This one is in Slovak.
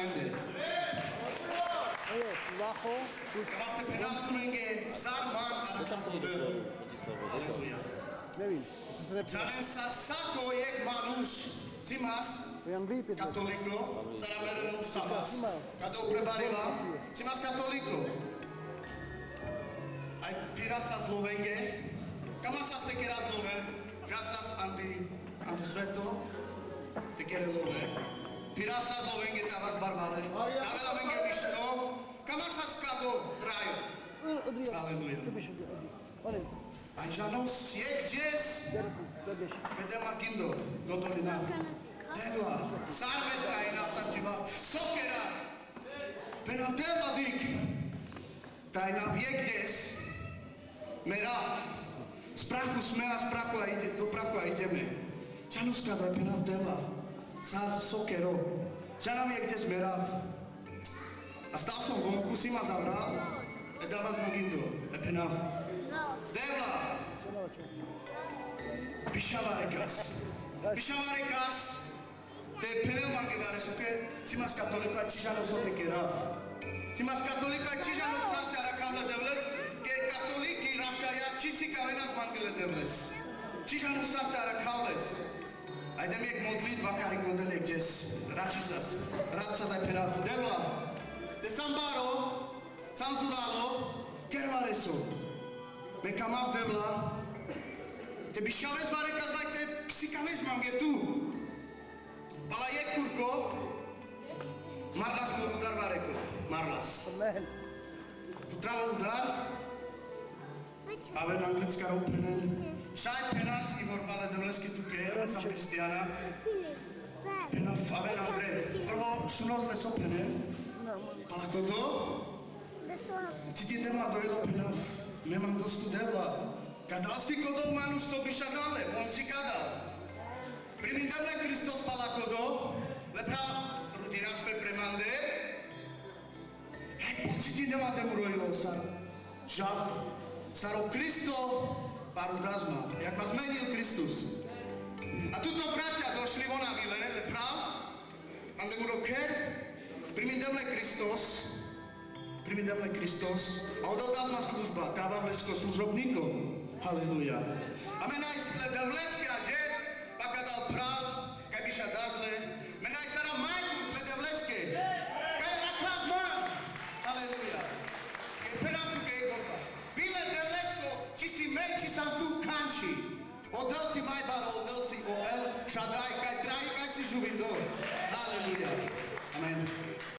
Gemeinde. Auf der Benachbarungen Sarman Arakasobe. Halleluja. Τζάνε σαν σάκο εκ μανούς Σίμας Κατολικό Σαραμένου Σάμπας Κατώ πρεμπαρίλα Σίμας Κατολικό Αι πήρα σας λοβέγγε Κάμα σας τεκεράς λοβέ. Γεια σας αντι Αντισβέτο λοβέ. Pirasa zlovenge tavas barbale. Tavela menge višto. Kamasas kado trajo. Odříjel. Haleluja. Ty běž, odříjel. Pane, Ai janos siekjes. Jarku, to běž. Vedema gindo, gondolina. Devla, sarve trajna sarčiva, sokera. Penatela dik. Trajna viekdes. Merav. Z prachu sme a z prachu a ide, do prachu a ideme. Čanuska daj penav devla. σαν σο καιρό. Για να μην έχεις μεράφ. Αστάσον γονκού σήμα ζαυρά, εντάβας μου κίντο, επενάφ. Δέβα! Πισαβαρικάς. Πισαβαρικάς. Τε πνεύμα και βαρεσούκε, σήμας κατολικά τσίζανο σώτε κεράφ. Σήμας κατολικά τσίζανο σάρτε αρακάβλε δευλές και κατολίκη ρασιαγιά τσίσικα βένας μάγκλε δευλές. Τσίζανο σάρτε αρακάβλες. Sarte arakavles. Ajdem ek modlit bakari godelek jes. Rachisas. Ratsas ai perav. Devla. De sambaro. Sanzuralo. Kervareso. Me kamav devla. Te bišaves vare kazak te psikaves mam je tu. Pala je kurko. Marlas mu udar vareko. Marlas. Amen. Putra udar. Ave anglická roupenen. Šaj penas i vorbale devlesky tu ke, sam Kristiana. Pena ave andre. Prvo šunos leso penen. Pala koto. Ti ti tema dojelo pena. Nemam gostu devla. Kadal si kodol manuš so bišadale, on si kadal. Primindale Kristos pala kodo, lepra rutinas pe premande. Hej, pociti nema temu rojilo sar. Žav, saro Kristo parudazma, jak ma zmenil Kristus. A tuto bratia došli ona vile, lepra, ande mu roker, primindale Kristos, primideme Kristos a ododávna služba, dáva blesko služobníkom. Haleluja. A Shaddai, Katrai, se jubilou. Aleluia. Amém.